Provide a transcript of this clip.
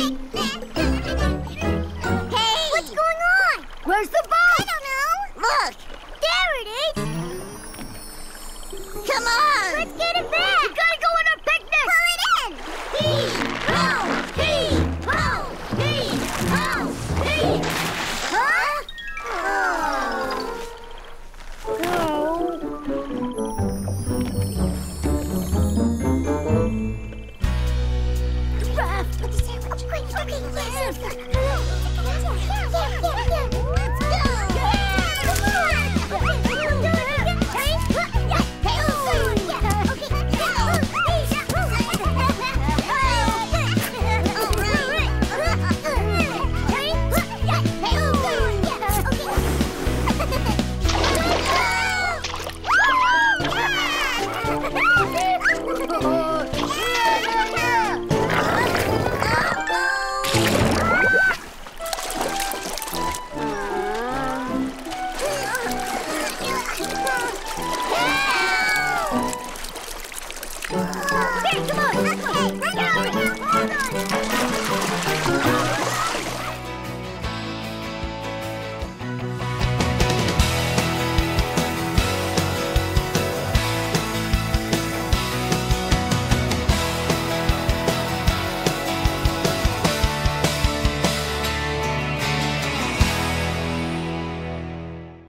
Hey! What's going on? Where's the boat? I don't know. Look! There it is! Come on! Let's get it back! 怎么了眼角下 Hey, come on! Hey, right now, right now, hold on!